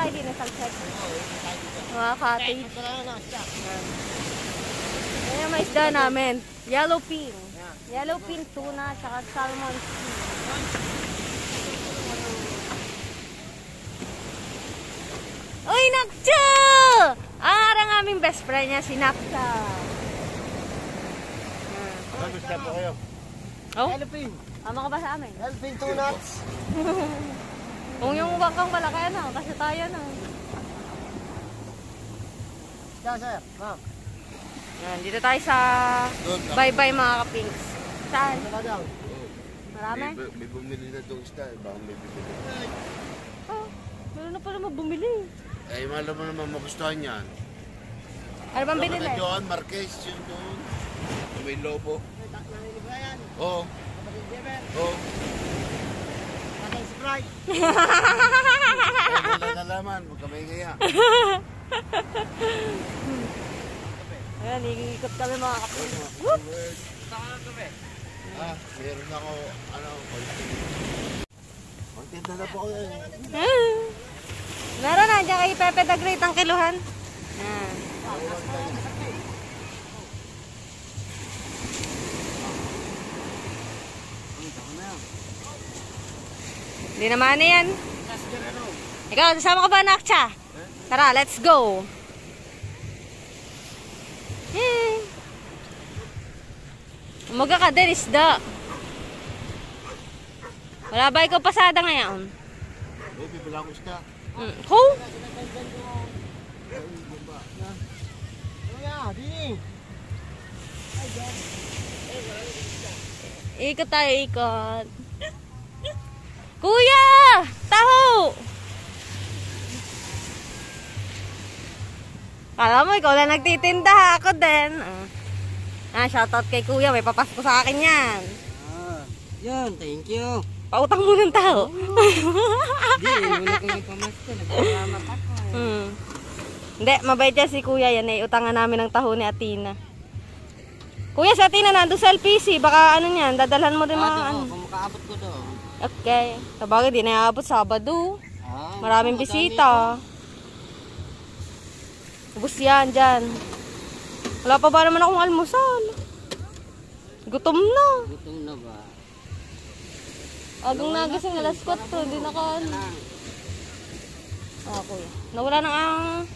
tayo. Din sa sunset. Mga cottage. Ayan yung mga isda namin. Yellow pin. Yellow pin tuna, tsaka salmon steam. Uy, Nakcha! Ang arang aming best friend niya, si Nakcha. Kamusta po kayo? Oh, Helping. ama ka ba sa amin? Helping two nuts. Kung yung bangkang malaki ano, kasi tayo no. Yeah, sir. Ma'am. Yan, dito tayo sa Doon. bye-bye mga kapings. Saan? Ano? Marami? May, may bumili na itong style. Baka may bibili. Oh, meron na pala mabumili. Eh, malam mo naman magustuhan yan. Ano bang binili? Kapatid Johan Marquez yun doon. Yung May lobo. Oo. Oo. Eh, wala nalaman. Huwag ka may ngaya. Ayan, ikikot kami mga kapings. Ah, meron ako, ano, konti. Content na na po ako eh. Ah. Meron na, dyan kay Pepe the Great ang kiluhan. Yan. Hindi naman na yan. Ikaw, kasama ka ba, Nakcha? Tara, let's go. Hmm. Umaga ka din, isda. Wala ba ikaw pasada ngayon? Eh, bibila ko siya. Mm. Ho? Kuya, di. Ikot tayo, ikot. Kuya! Taho! Kala mo, ikaw lang nagtitinda ha. Ako din. Ah, ah shoutout kay kuya. May papasok sa akin yan. Ah, yun, thank you. Pautang mo ng tao. Di, wala kang ipamaster. Nagpalamat ako eh. hmm. Hindi, mabait yan si kuya. Yan eh, utangan namin ng taho ni Atina. Kuya, sa Atina nandun sa LPC. Baka ano yan, dadalhan mo din mga Ah, ano. doon, kung makaabot ko doon. Okay. Sabagay, di na aabot Sabado. Ah, Maraming bisita. Ubus yan dyan. Wala pa ba naman akong almusal? Gutom na. Gutom na ba? Agang nagising alas 4, hindi naka... Ah, kuya. Nawala na ang...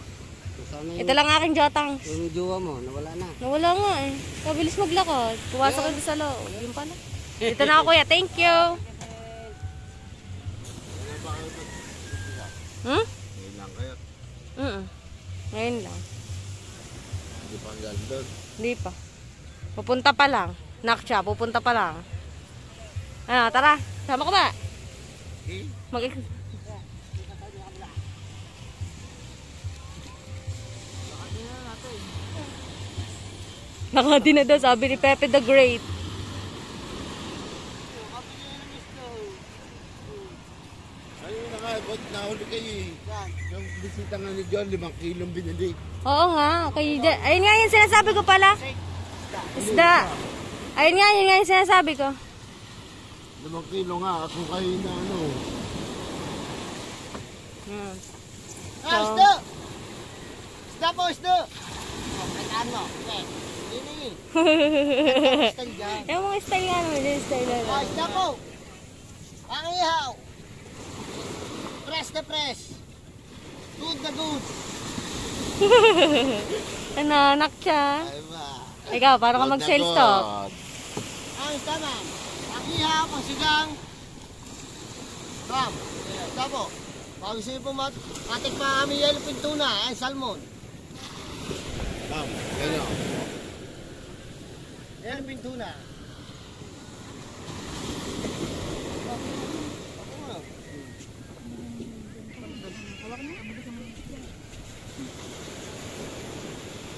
Ito lang aking jotang. yung jowa mo, nawala na. Nawala nga eh. Kabilis maglakad. Pumasok ka sa loob. Yun pala. Dito na ako kuya. Thank you. Hmm? Ngayon lang kayo. Mm Ngayon lang. Hindi pa ang galing doon. Hindi pa. Pupunta pa lang. Naksha, pupunta pa lang. Ano, tara. Sama ka ba? Eh, Mag Nakati na daw, sabi ni Pepe the Great. ayun na nga, ba't nahuli kayo eh. Yung bisita nga ni John, limang kilong binili. Oo nga. Kay, ayun nga yung sinasabi ko pala. Isda. Ayun nga, yun nga yung sinasabi ko. Limang kilo nga, ako kayo na ano. Hmm. Ah, isda! Isda po, isda! Kailangan mo. Okay. Isda dyan. Yung mga style nga naman, yung style na Ah, lang. isda po! Press na press! Good na good! Ano, naksha. Ay ba? Ikaw, paano ka mag-sales talk? Ang tama. Ang ihaw, ang sigang. Bam. Isda po. Pag gusto niyo po mat matik pa kami yellow tuna, ay salmon. Bam. Ganyan. Yellow tuna.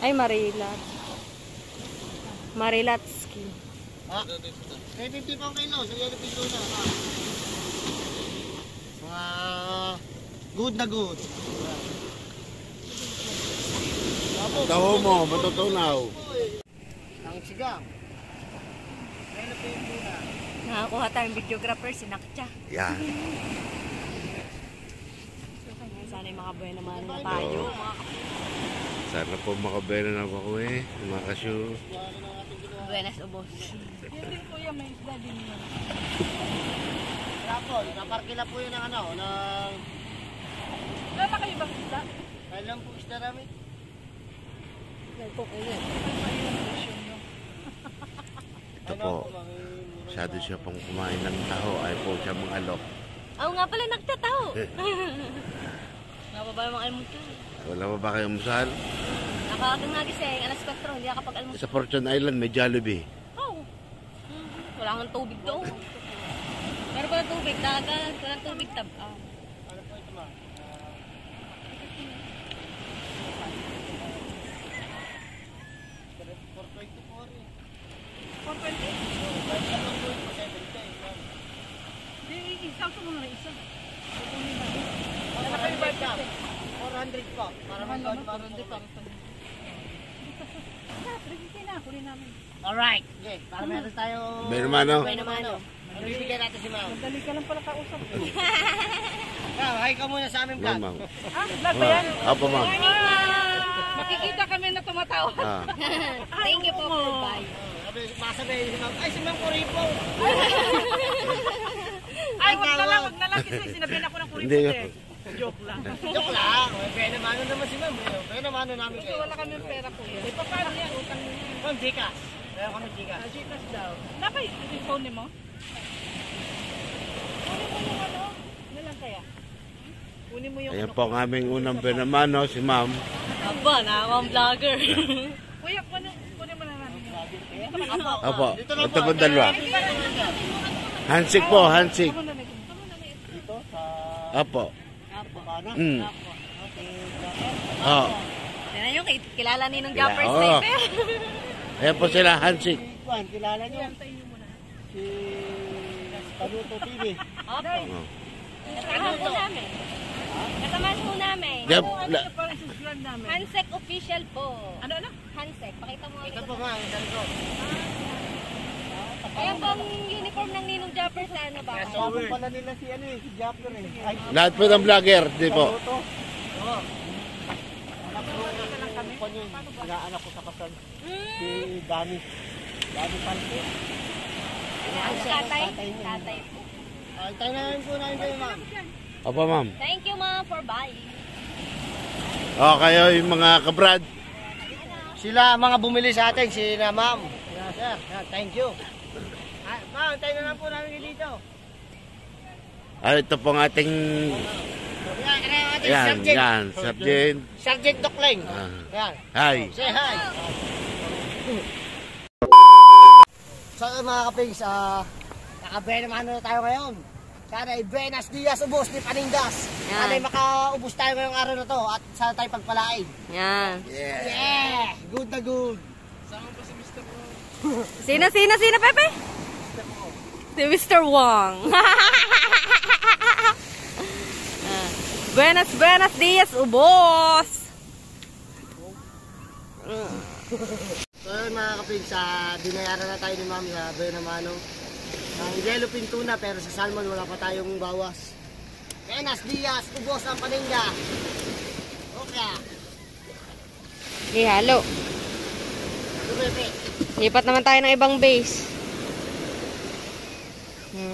Ay, Marilat. Marilatski. Ah, may 50 pang kilo sa yellow tuna. Ah. Mga good na good. Taho mo, matutunaw. Ang sigang. Nakakuha tayong videographer, si Nakcha. Sana yung mga buhay naman na tayo. Mga Sana po makabela na ako eh. Mga kasyo. buenas ubos. Rapol, naparki na po yun ng ano, ng... Wala kayo bang isda? Kailan po isda namin? Ito po. Masyado siya pang kumain ng taho. Ay po siya mga alok. Oo nga pala, nagtataw. Nga pa ba yung mga almuto? Wala pa ba kayong musal? Nakakagang nagising, alas 4, hindi kapag almuto. Sa Fortune Island may Jollibee. Oo. Wala kang tubig doon. Meron ko ng tubig, dagat. Walang tubig tab. Ah. Ano po ito ma? For 24 eh. 400 po. Para mag-load pa. Alright. Okay, para meron tayo... May naman no? Buhay naman, no? Ano bibigyan natin si Ma'am? Madali ka lang pala kausap. hi ka muna sa aming vlog. Ah, vlog ba yan? Apo ma'am. Makikita kami na tumatawa. Ah. Thank you po for. Sabi, masabi si Ma'am, ay si Ma'am Kuripo. Ay, wag na lang, wag na lang kasi sinabihan ako ng Hindi. Joke lang. Joke lang. May pena mano naman si Ma'am. eh. Pena mano namin kayo. Wala kami pera ko yan. Eh, paano yan? Utang mo yan. Ma'am, Gcash. Meron kami Gcash. Ah, Gcash daw. Nakay, yung phone mo? Kunin mo yung ano? Ano lang kaya? Kunin mo yung Ayan ano. po ang aming unang benamano, si ma'am. Aba, nakakang vlogger. Kuya, kunin, kunin mo na namin. Apo. Ito po dalawa. Handshake po. Dito sa Apo. Pana. Mm. Oh. Nyo, kay- kilala ni nung jumper oo. sniper. Ayan po sila. Juan, kilala niyo? Si Taluto TV. Opo. Oh. Kasama po namin. Kasama po namin. Yan, Ano la, yung parang vlog namin? Hansek official po. Ano, ano? Hansek, pakita mo. Ito po nga, ang sabi ko. Ayan po ang uniform ng Ninong Jumper sa ano ba? Kasama pala nila si ano eh, si Japper eh. Ay, lahat po ng vlogger, di po. Taluto. Oo. Anak ko, yun. Inaanak ko sa kasal. Si Dani. Dani Palpe. Ang tatay? Tatay po. Ay, tayo na rin po namin kayo, ma'am. Opo ma'am. Thank you ma'am for buying. O, kayo yung mga kabrad. Sila ang mga bumili sa atin, si na ma'am. Yeah, sir. Yeah, thank you. Ah, ma'am, tayo na lang po namin dito. Ah, ito po ang ating, Yan, ating yan, subject? yan, Sergeant. Sergeant Dokling. Ah. Yan. Hi. Say hi. So mga kapings, ah, nakabena naman na tayo ngayon. Sana ay Buenas Dias ubos ni Panindas. Yan. Sana ay makaubos tayo ngayong araw na to at sana tayo pagpalain. Yan. Yeah! Good na good. Sino, sino, sino, Pepe? Si Mr. Wong. Ah. buenas, buenas dias, ubos. So yun mga kapings, ah, binayaran na tayo ni Ma'am sa Buena Mano. Ang yellow tuna pero sa salmon wala pa tayong bawas. Buenas Dias, ubos ang paninda. Okay. Okay, halo. Lumepe. Lipat naman tayo ng ibang base. So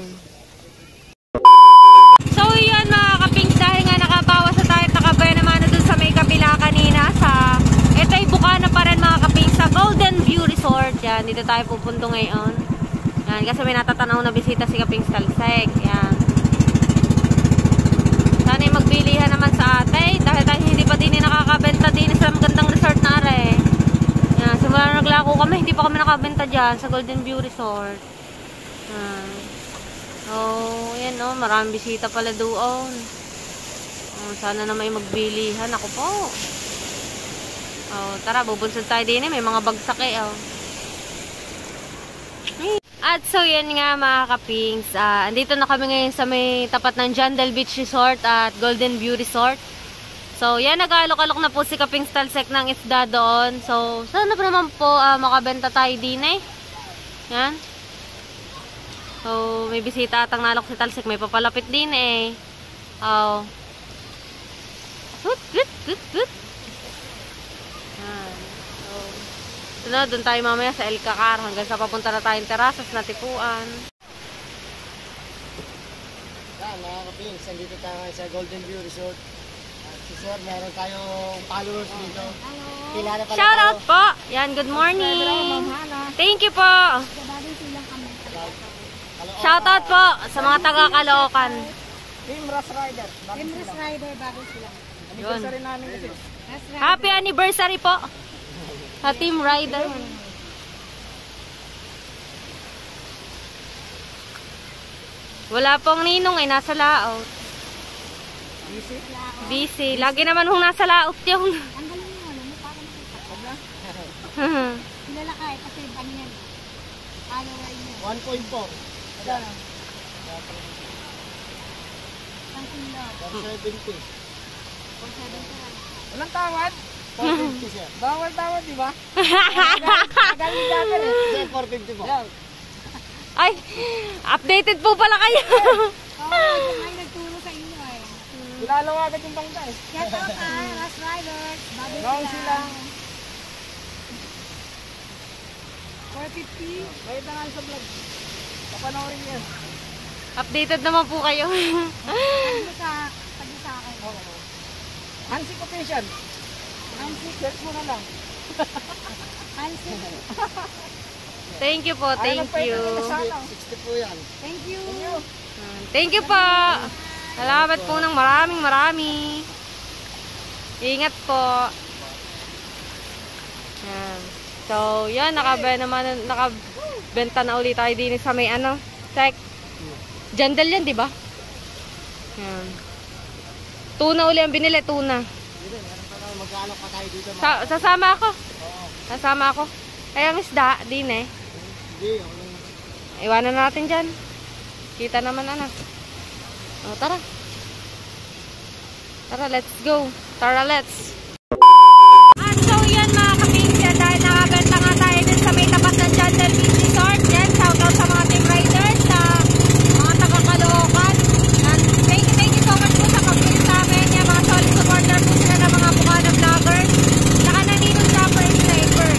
yun mga kapings, dahil nga nakabawas na tayo at naman na dun sa may kabila kanina sa ito ay buka na pa rin mga kapings sa Golden View Resort. Yan, dito tayo pupunto ngayon. Yan, kasi may natatanaw na bisita si Kapings Talsek. Yan. Sana ay magbilihan naman sa ate dahil tayo hindi pa din nakakabenta din sa magandang resort na are. Yan, simula na naglako kami, hindi pa kami nakabenta dyan sa Golden View Resort. Yan. So, yan no, maraming bisita pala doon. Oh, sana na may magbilihan. Ako po. Oh, tara, bubunsod tayo din eh. May mga bagsak eh. Oh. At so yan nga mga kapings, ah, andito na kami ngayon sa may tapat ng Jandel Beach Resort at Golden View Resort. So yan, nag-alok-alok na po si Kapings Talsek ng isda doon. So sana pa naman po ah, makabenta tayo din eh. Yan. So, may bisita atang nalok si Talsik. May papalapit din eh. Oh. Good, good, good, good. Yan. So, ito na, doon tayo mamaya sa El Cacar hanggang sa papunta na tayong terasas na tipuan. Yan, mga kapings, nandito tayo ngayon sa Golden View Resort. At si Sir, meron tayong followers dito. Kilala pala Shout out po! Yan, good morning! Thank you po! Kaloocan. Shout Shoutout po sa mga taga Caloocan. Team Rush Rider. Team Rush Rider bago sila. Anniversary namin kasi. Happy anniversary po. Sa Team Rider. Wala pong ninong ay nasa laot. Busy? Busy. Lagi naman hong nasa laot yung. Ang galing mo, alam mo, parang sikat. Kilala ka eh, kasi banyan. Follower niya. 1.4. Maganda. Ang kilo. 470. 470 Walang tawad? 450 sir. Bawal tawad, di ba? Magaling dati rin. 450 po. Ay, updated po pala kayo. Oo, ay nagturo sa inyo eh. Kilalawa agad yung bangka eh. Get up ha, last riders. Bago sila. Sila. 450. Bayad na sa vlog. Papanoorin yan. updated naman po kayo. Ano sa, pag sa akin. Hansi Cotation. Hansi. Search mo na lang. Hansi. Thank you po, thank you. 60 po yan. Thank you. Thank you po. Salamat po ng maraming marami. Ingat po. Yan. So, yan, nakabe naman, nakabenta na ulit tayo din sa may ano, check. Jandal yan, di ba? Yan. Tuna uli ang binili, tuna. Meron pa tayo dito. Sa sasama ako. Sasama ako. Ay, ang isda, din eh. Hindi, Iwanan na natin dyan. Kita naman anak. O, tara. Tara, let's go. Tara, let's. At so, yan mga kapingsa. Dahil nakabenta nga tayo dun sa may tapat ng Jandel Beach Resort. Yan, shout out sa mga team riders, sa mga taga-Caloocan. Yan, Thank you, thank you so much po sa pag-visit sa amin. Yan, mga solid supporter po sila ng mga Bukana vloggers. Saka naninong shopper and sniper.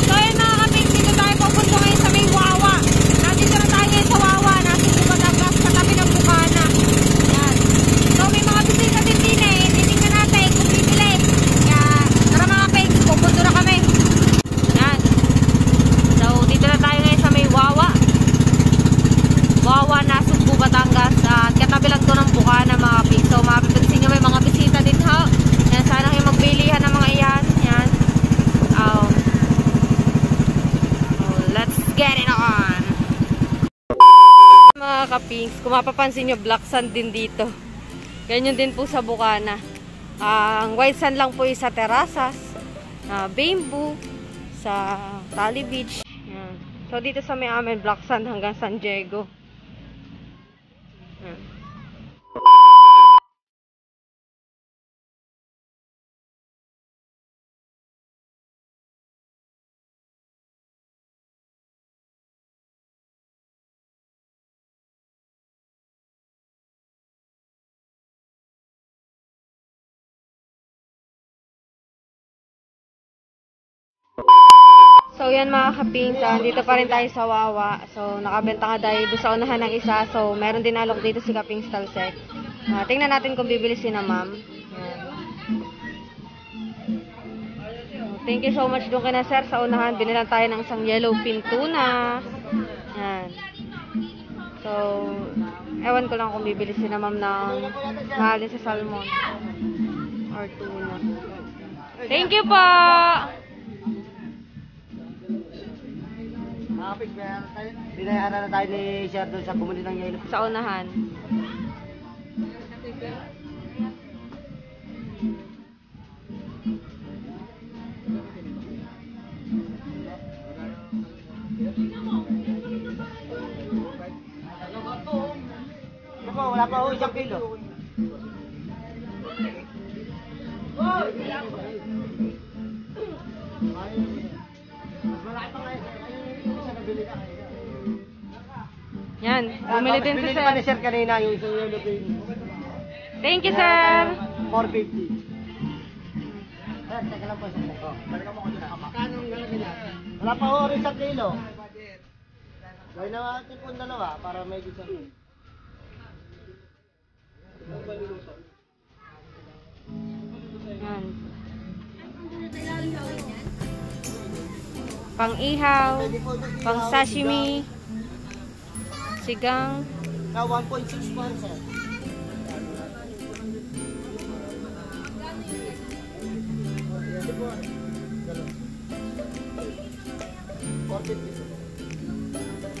So ayun mga kaping, dito tayo pupunta ngayon sa may Wawa. Nandito na tayo ngayon sa Wawa. Nasa Batangas sa tabi ng Bukana. Yan. So may mga bisita din din eh. Titingnan natin kung bibili. Kaya tara mga kaping, pupunta na kami. Yan. So dito na tayo ngayon sa may Wawa. Wawa na Sugbo, Batangas. At katabi lang to ng Bukana mga kaping. So mapipansin nyo may mga bisita din ha. Yan, sana kayo magbilihan ng mga iyan. Yan. Um, Oh, let's get it on! Mga kapings, kung mapapansin nyo, black sand din dito. Ganyan din po sa Bukana. Ah, ang white sand lang po is sa terasas, ah, bamboo, sa Tally Beach. Yan. So dito sa may amin, black sand hanggang San Diego. So yan mga kapings, ah, dito pa rin tayo sa Wawa. So nakabenta nga tayo doon sa unahan ng isa. So meron din alok dito si Kapings Talsek. Ah, tingnan natin kung bibili si na ma'am. Thank you so much doon kina sir sa unahan. Binilan tayo ng isang yellow fin tuna. Yan. So, ewan ko lang kung bibili si na ma'am ng mahalin sa salmon or tuna. Thank you po! Kapit, meron tayo. Binayaran na tayo ni Sir doon sa kumuli ng yelo. Sa unahan. Ano po, wala pa ho, isang kilo. Mas malaki pa ngayon. Yan, bumili din si sir. pa ni sir kanina yung isang yellow pin. Thank you, sir. 450. Sir, teka lang po sa mo. Balikan mo ko dito. Magkano ang lalaki niya? Wala pa ho rin sa kilo. Gawin na natin po dalawa para may gusto. Yan. Pang ihaw, pang sashimi, sigang. Na 1.6 po sir.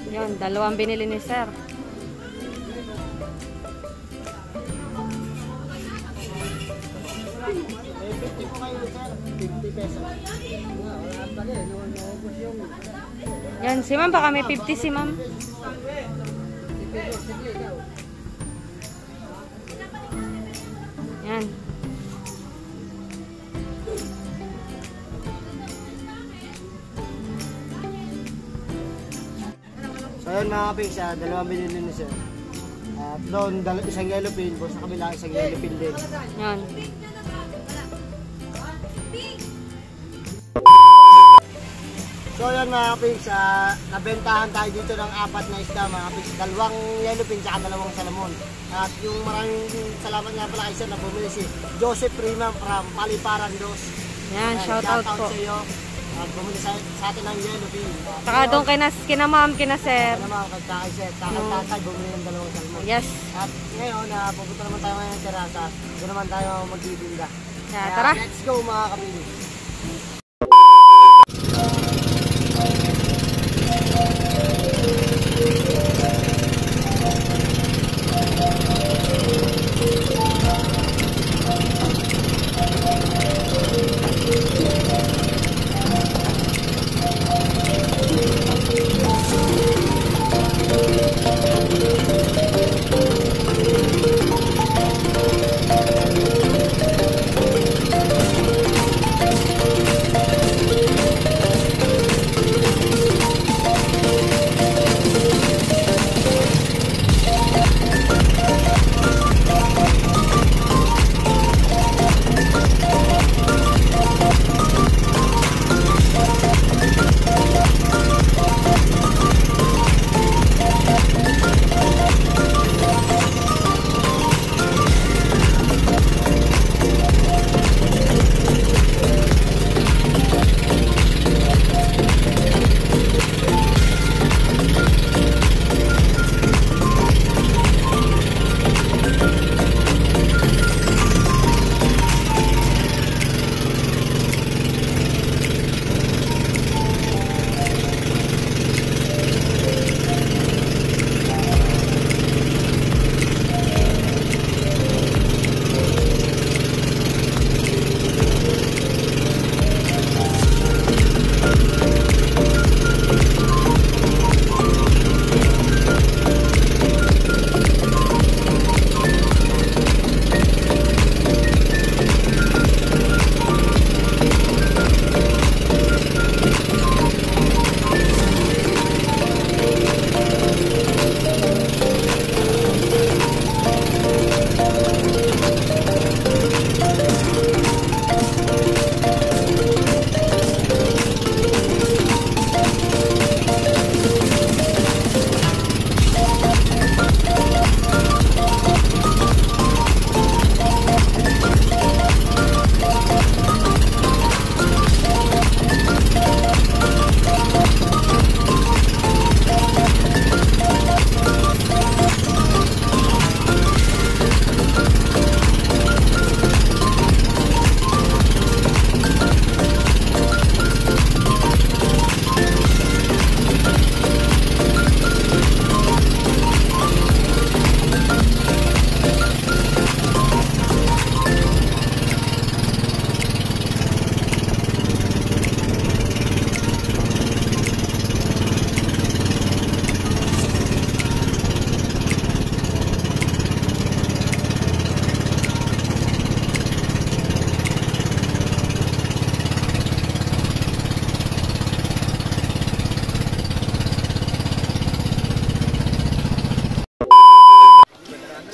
Yan, dalawang binili ni sir. May 50 po kayo sir. 50 pesos. Yan, si ma'am, baka may 50 si ma'am. Yan. So yun mga kaping sa dalawang binili ni sir. At doon dal- isang yellow pin, sa kabila isang yellow pin din. Yan. So yan mga kapings, ah, nabentahan tayo dito ng apat na isda mga kapings. Dalawang yellow pin at dalawang salamon. At yung maraming salamat nga pala kay sir na bumili si Joseph Freeman from Paliparan Dos. Yan, shout out po. sa iyo. At bumili sa, sa atin ng yellow pin. At Saka doon kay, nas, kina ma'am, kina sir. Ano mga kagkakay sir, kakay No. tatay bumili ng dalawang salmon. Yes. At ngayon, na pupunta naman tayo ngayon ng terasa. Doon naman tayo magdidinda. Yeah, tara. Let's go mga kapings.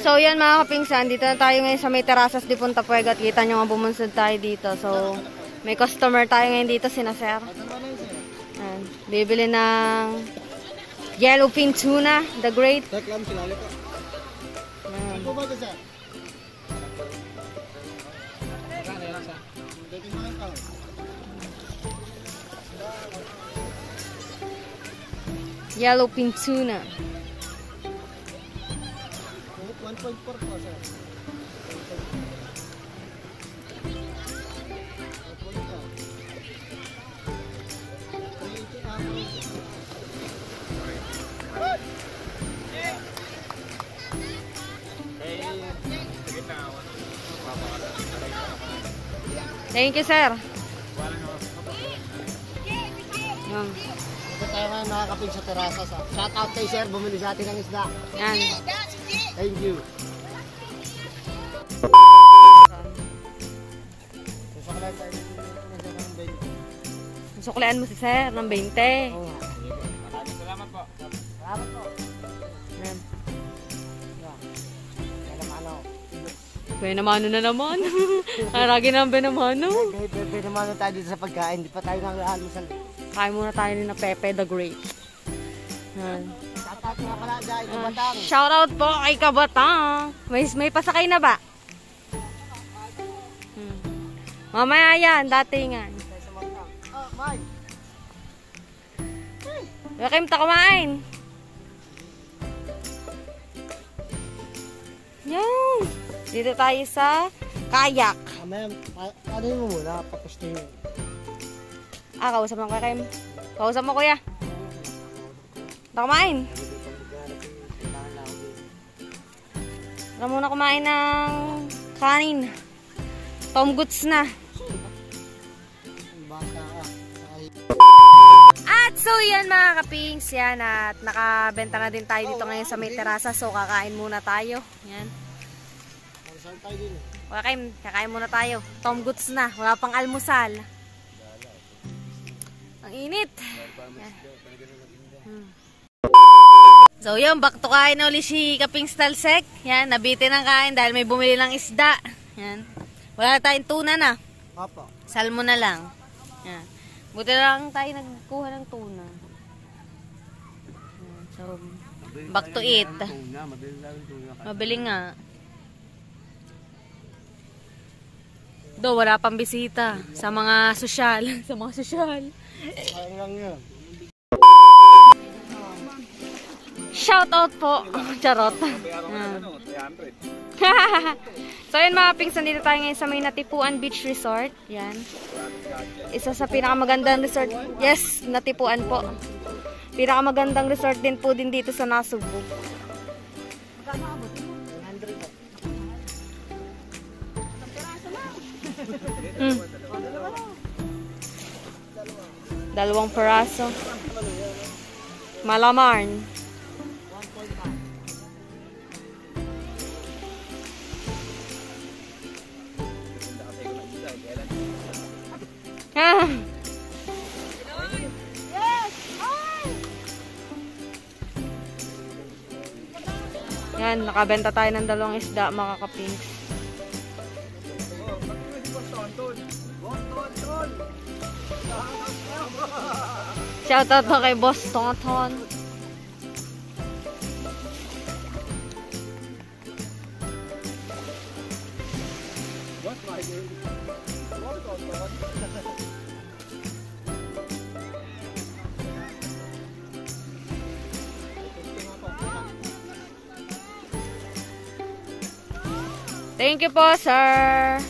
So, yan mga kapingsan, dito na tayo ngayon sa may terasas di Punta Puega at kita nyo nga bumunsod tayo dito. So, may customer tayo ngayon dito, sina Sir. Ayan, bibili ng yellowfin tuna, the great. Ayan. Ikaw. Yellowfin tuna. 1.4 po, sir. Thank you, Sir. Yan. Ito tayo ngayon nakakapig sa terasa. Sa. Shout out kay sir, bumili sa atin ng isda. Yan. Thank you. Susaklan tayo ng isda ng 20. Suklaan mo si Sir ng 20. Oo. Maraming salamat po. Salamat po. Yan. Yan. Yan ang ano. Benamano na naman. Aragi na ang benamano. Naman tayo dito sa pagkain. Di pa tayo nang almusal. Kain muna tayo ni na Pepe the Great. Yan. Shout out Ah, batang. shout out po kay Kabatang. May, may pasakay na ba? Hmm. Mamaya yan, datingan. Batang. Oh, ta kumain. Yan. Dito tayo sa kayak. Pa- ano mo muna? Papusto yun. Ah, kausap mo kakim. Kausap mo kuya. Ta kumain. Tara muna kumain ng kanin. Tom Goods na. At so yan mga kapings, yan at nakabenta na din tayo dito ngayon sa may terasa so kakain muna tayo. Yan. Kakain, kakain muna tayo. Tom Goods na, wala pang almusal. Ang init. Hmm. So yun, back to kain na uli si Kaping Stalsek. Yan, nabitin ng kain dahil may bumili ng isda. Yan. Wala na tayong tuna na. Opo. Salmo na lang. Yan. Buti na lang tayo nagkuha ng tuna. Yan. So, back to eat. Mabili nga. Do, wala pang bisita sa mga sosyal. sa mga sosyal. Shout out po. Charot. So yun mga pings, nandito tayo ngayon sa may Natipuan Beach Resort. Yan. Isa sa pinakamagandang resort. Yes, Natipuan po. Pinakamagandang resort din po din dito sa Nasugbu. Mm. Dalawang peraso. Malamarn. Ah. Yan, nakabenta tayo ng dalawang isda, mga kapings. Shoutout to kay Boss Tonton. Thank you po, sir.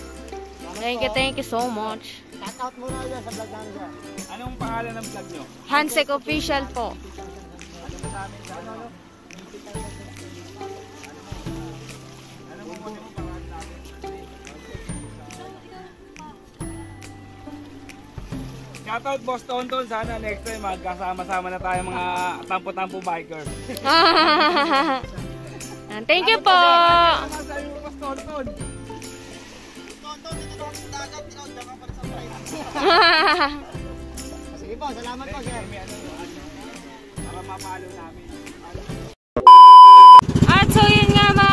Thank you, thank you so much. Shout out muna yan sa vlog namin. Anong pangalan ng vlog nyo? Hansek official po. Shoutout Boss Tonton. Sana next time magkasama-sama na tayo mga tampo-tampo biker. Yan, thank you po. Ano sabi mo Boss Tonton? Sige po, salamat po sir. Para mapalo namin. At so yun nga mga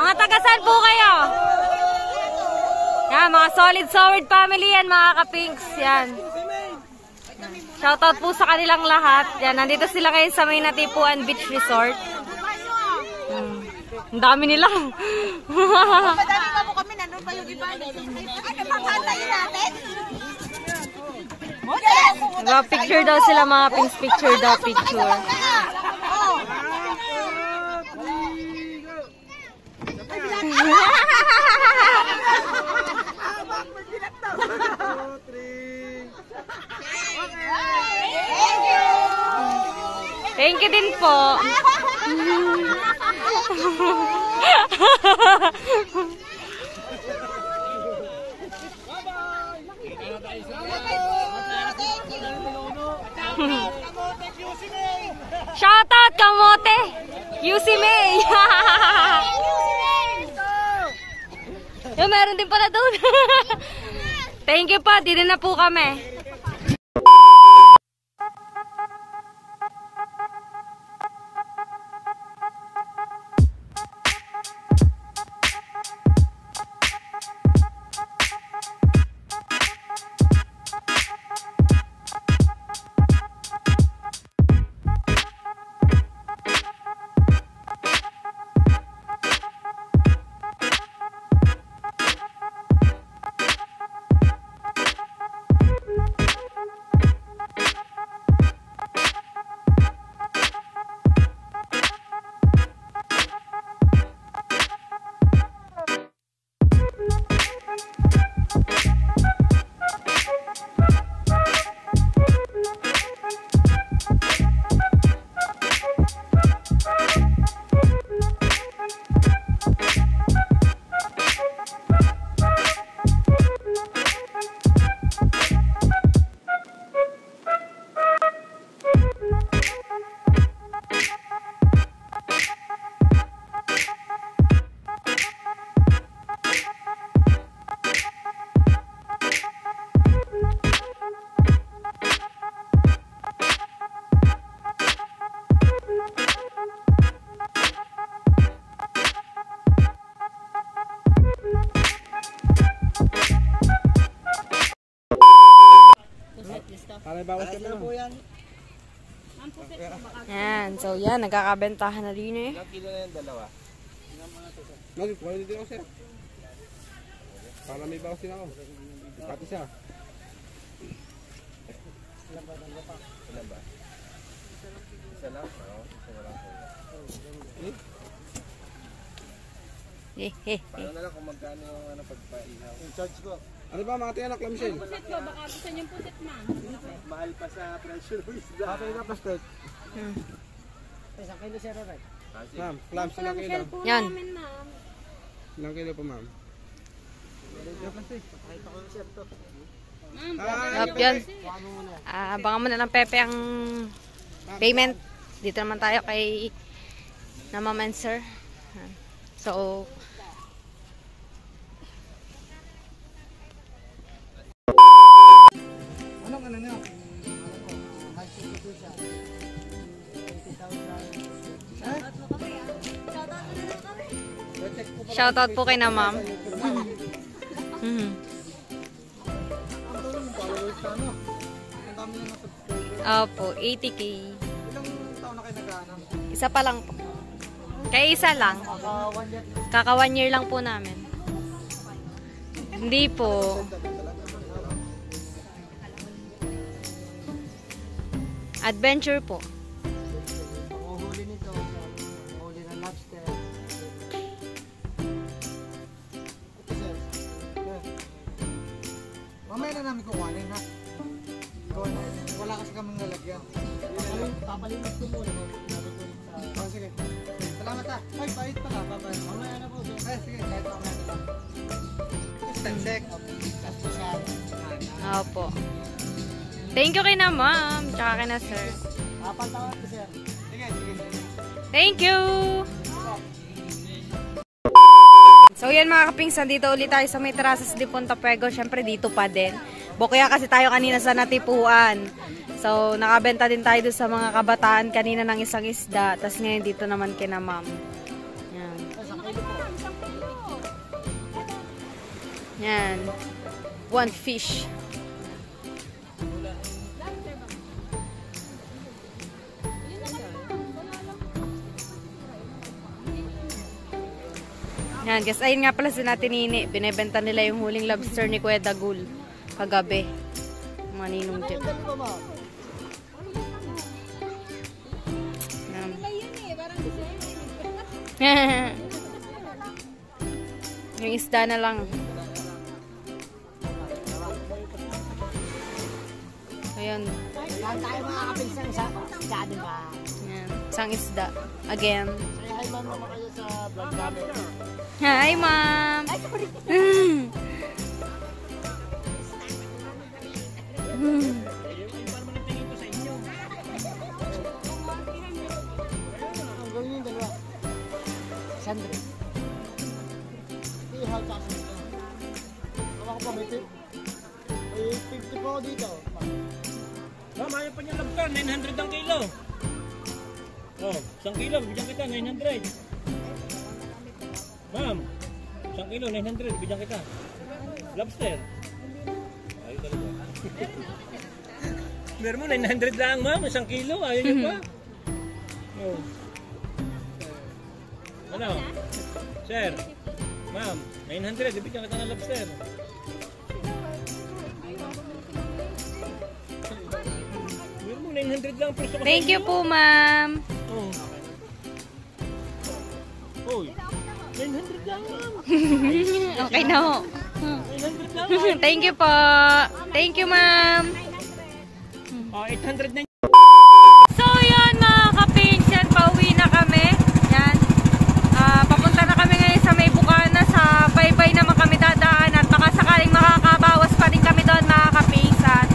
Mga tagasan po kayo! Yan, mga solid solid family yan, mga kapinks. Yan. Shoutout po sa kanilang lahat. Yan, nandito sila kayo sa may Natipuan Beach Resort. Hmm. Ang dami nila. Madami pa po kami, nandun pa yung iba. Ano pang kantayin natin? Nagpa-picture daw sila mga pinks. Picture daw, picture. Thank you din po. Shoutout kamote! UC May! Yung meron din pala doon. Thank you pa, di din na po kami. Para bawas kami no? Yan, so yan, nagkakabentahan na rin eh. Ilang kilo na yung dalawa? Mag, wala dito ako sir. Para may bawas din ako. Pati siya. Ilan ba? Isa lang? Oo, isa na lang po. Eh, eh, Paano na lang kung magkano yung ano, pagpaihaw? Yung charge ko. Ano ba mga tiyanak, Lamshel? Mahal pa sa presyo ng isda. Patay na plastic. Isang kilo sir, right? Ma'am, clams ilang kilo? Yan. Ilang kilo po ma'am? Ko sir to. Ah, yan. Ah, abangan mo na ng Pepe ang payment. Dito naman tayo kay Namaman Sir. Yan. So, shoutout po kay na ma'am. Mhm. Opo, 80k. Ilang taon na kayo nag-ano? Isa pa lang po. Kaya isa lang. Kaka one year lang po namin. Hindi po. Adventure po. Namin kukuhanin ha. Wala kasi kaming lalagyan. Papalimas ko muna. Oh, sige. Salamat ha. Ay, pahit pala. Babay. Mamaya na po. Ay, sige. Kahit mamaya na lang. Sek. Tapos po sa Opo. Thank you kay na ma'am. Tsaka kay na sir. Apat tawad ko sir. Sige, sige. Thank you! So yan mga kapings, dito ulit tayo sa may terasas de Punta Puego. Siyempre dito pa din. Bukya kasi tayo kanina sa natipuan. So, nakabenta din tayo doon sa mga kabataan kanina ng isang isda. Tapos ngayon dito naman kina ma'am. Yan. Yan. One fish. Yan, guys. Ayun nga pala si Natin Nini. Binebenta nila yung huling lobster ni Kuya Dagul. Kagabi. Mga ninong dyan. Ganda ba, ma'am? Yan. yung isda na lang. Ayan. Saan tayo mga kapinsang sa sa di ba? Ayan. Isang isda. Again. Hi, ma'am, naman kayo sa vlog namin. Hi, ma'am. Ang gawin Sandro. Ihaw tsaka sito. Tawa ko pa, may tip. May 50 po dito. Ma'am, ayaw pa niya lobster, 900 ang kilo. Oh, isang kilo, bigyan kita, 900. Ma'am, isang kilo, 900, bigyan kita. Lobster. Meron mo, 900 lang ma'am, isang kilo, ayaw niyo pa. Oh. Ano? Sir, ma'am, 900, bigyan kita ng lobster. Meron mo, 900 lang, pero Thank you po, ma'am. Oh. Hoy. 900 lang ma'am. okay na ho. 900 lang. Thank you po. Thank you, ma'am. Oh, 800 na So, yun mga kapings, yan, pauwi na kami. Yan. Ah, papunta na kami ngayon sa may bukana. Sa baybay naman kami dadaan. At baka sakaling makakabawas pa din kami doon mga kapings. At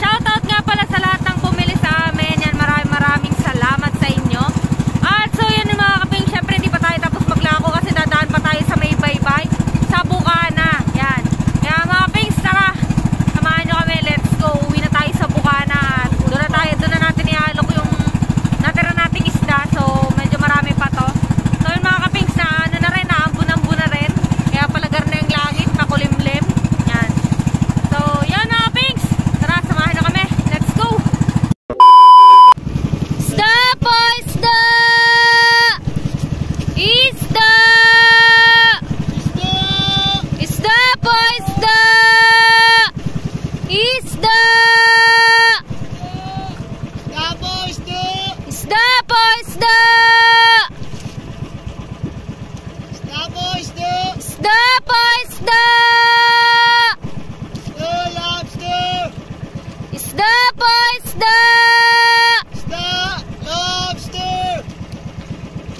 shoutout nga pala sa lahat ng bumili sa amin. Yan, maraming maraming salamat sa inyo. At so, yan yung mga kapings. Syempre, di pa tayo tapos maglako kasi dadaan pa tayo sa may baybay. Sa bukana. Yan. Kaya mga kapings, tara. Samahan nyo kami. Let's go. Uwi na tayo sa bukana. At doon na tayo. Doon na natin ihalok yung natira nating isda. So, medyo marami pa to. So, yung mga kapings na ano na rin, naambun-ambun na rin. Kaya palagar na yung langit, makulimlim. Yan. So, yan mga kapings. Tara, samahan nyo kami. Let's go! Isda po, isda! Isda! Isda po, isda! Isda! Tapos, do! Isda po, isda! Tapos, do! Isda po, isda! Do, lobster! Isda po, isda! Isda! Lobster!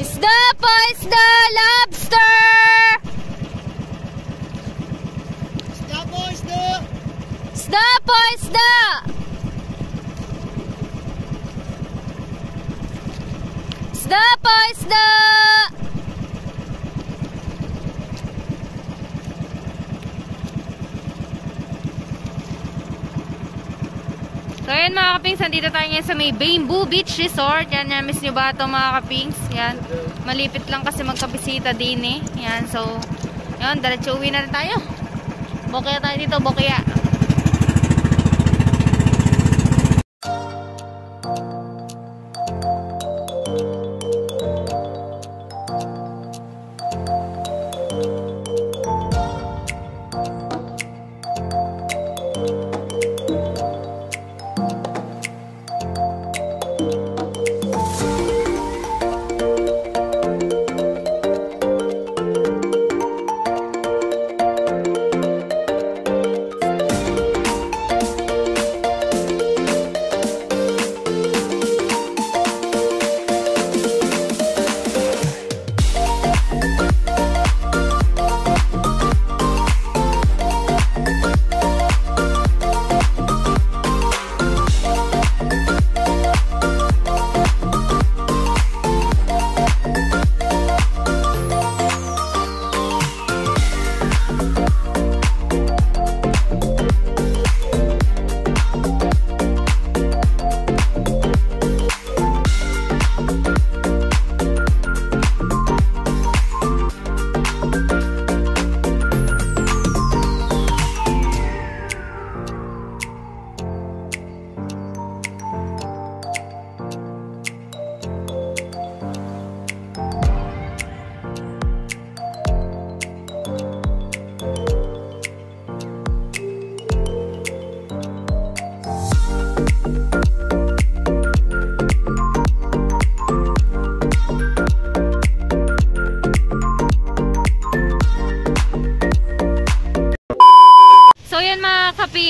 Isda po, isda! Lobster! Tapos, do! Isda po, isda! Isda po, isda! So yan mga kapings, nandito tayo ngayon sa may Bamboo Beach Resort. Yan, yan, miss nyo ba ito mga kapings? Yan, malipit lang kasi magkabisita din eh. Yan, so, yan, diretso uwi na rin tayo. Bokya tayo dito, bokya.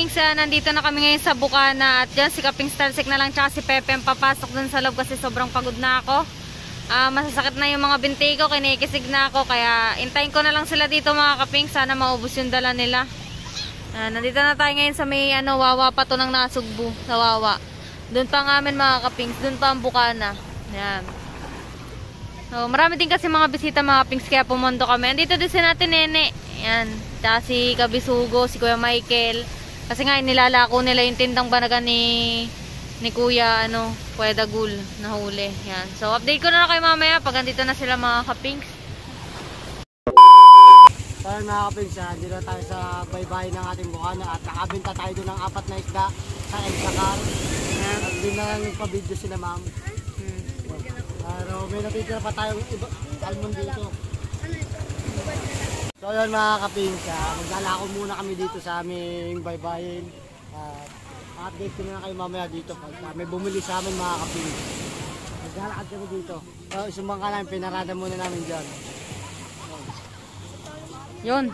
Kapings, ah, nandito na kami ngayon sa Bukana at dyan si Kaping Starsik na lang tsaka si Pepe ang papasok dun sa loob kasi sobrang pagod na ako. Ah, masasakit na yung mga binti ko, kinikisig na ako kaya intayin ko na lang sila dito mga kaping, sana maubos yung dala nila. Ah, nandito na tayo ngayon sa may ano, wawa pa to ng nasugbu, sa wawa. Doon pa ang amin mga kapings, doon pa ang Bukana. Yan. So, marami din kasi mga bisita mga kapings kaya pumondo kami. Andito din si natin Nene. Yan. Tsaka si Kabisugo, si Kuya Michael. Kasi nga nilalako nila yung tindang banaga ni ni Kuya ano, Kuya Dagul na huli. Yan. So update ko na lang kayo mamaya pag andito na sila mga kapings. So yun mga kapins, ah, dito tayo sa baybayin ng ating bukana at nakabenta tayo doon ng apat na isda sa Exacar. At din na lang nagpa-video sila ma'am. Hmm. Pero may natitira pa tayong iba, salmon dito. So yun mga kapins, ah, maglalako muna kami dito sa aming baybayin. At update ko na kayo mamaya dito pag may bumili sa amin mga kapins. Maglalakad kami dito. So isumang ka namin, pinarada muna namin dyan. Yun.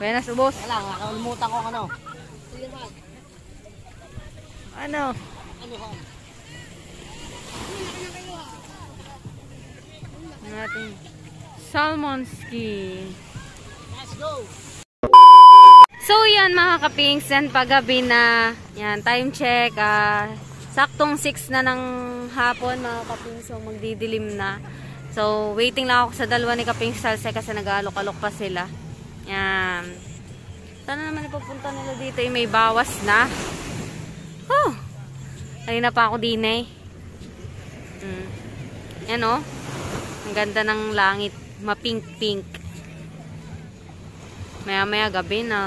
Buenas ubos. Wala, nakalimutan ko ano. Ano? Ano ha? Ang ating salmonski. Go! So yan mga kapings, yan paggabi na. Yan, time check. ah saktong 6 na ng hapon mga kapings. So magdidilim na. So waiting lang ako sa dalawa ni Kapings Salse kasi nag-alok-alok pa sila. Yan. Sana naman ipupunta nila dito eh, may bawas na. Oh! Kanina pa ako din eh. Mm. Yan oh. Ang ganda ng langit. Mapink-pink. Maya-maya gabi na.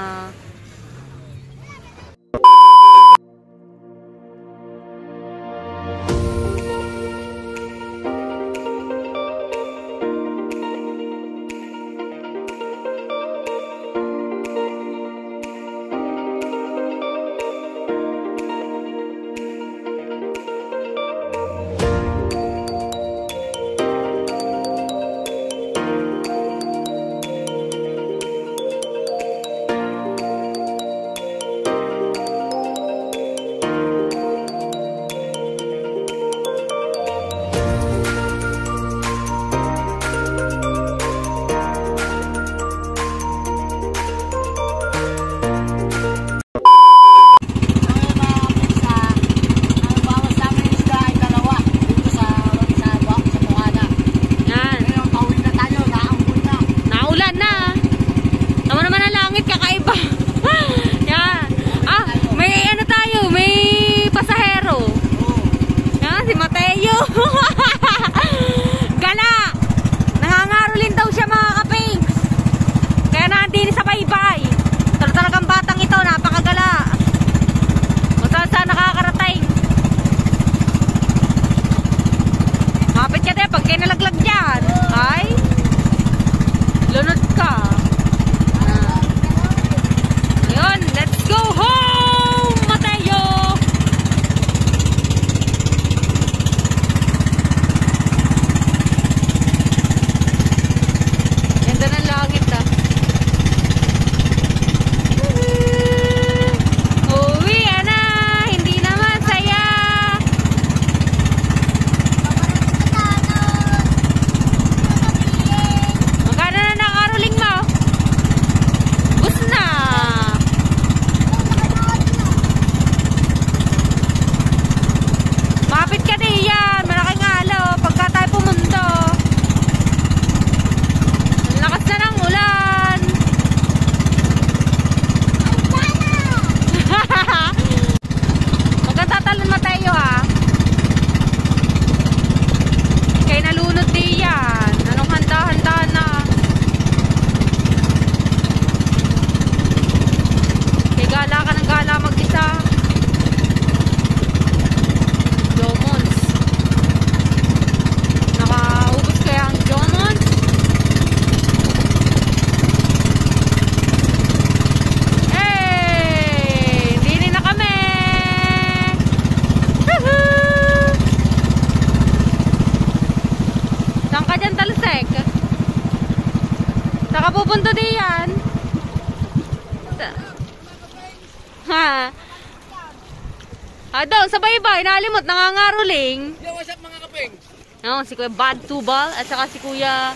Nalimot, nangangaroling. Yo, what's up mga kapeng? No, si Kuya Bad Tubal at saka si Kuya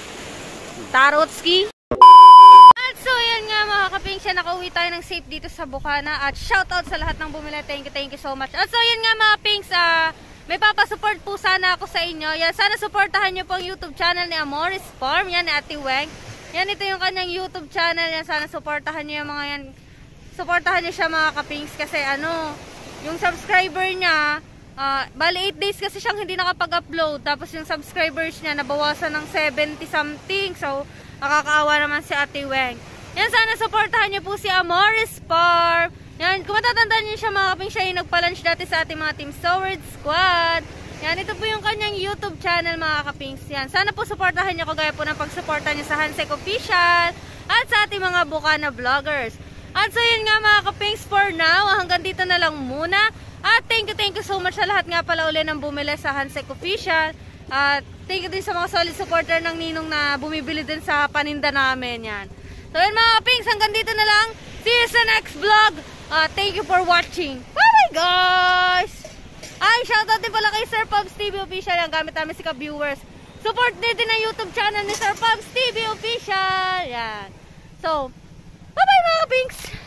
Tarotski. At so, yan nga mga kaping siya, nakauwi tayo ng safe dito sa Bukana. At shoutout sa lahat ng bumili. Thank you, thank you so much. At so, yan nga mga pings, ah, may papasupport po sana ako sa inyo. Yan, sana supportahan nyo po ang YouTube channel ni Amoris Farm. Yan, ni Ate Weng. Yan, ito yung kanyang YouTube channel. Yan, sana supportahan nyo yung mga yan. Supportahan nyo siya mga kapings kasi ano, yung subscriber niya, ah, bali 8 days kasi siyang hindi nakapag-upload. Tapos yung subscribers niya nabawasan ng 70 something. So, nakakaawa naman si Ate Weng. Yan, sana supportahan niyo po si Amoris Farm. Yan, kung matatandaan niyo siya mga kaping siya yung nagpa-lunch dati sa ating mga Team Sword Squad. Yan, ito po yung kanyang YouTube channel mga kapings. Yan, sana po supportahan niyo kagaya po ng pagsuporta niyo sa Hansek Official at sa ating mga Bukana vloggers. At so yun nga mga kapings for now, hanggang dito na lang muna. At thank you, thank you so much sa lahat nga pala uli ng bumili sa Hansek Official. At thank you din sa mga solid supporter ng Ninong na bumibili din sa paninda namin yan. So yun mga kapings, hanggang dito na lang. See you sa next vlog. Uh, thank you for watching. Bye-bye guys! Ay, shoutout din pala kay Sir Pops TV Official. Ang gamit namin si ka-viewers. Support din din ang YouTube channel ni Sir Pops TV Official. Yan. So, bye-bye mga kapings!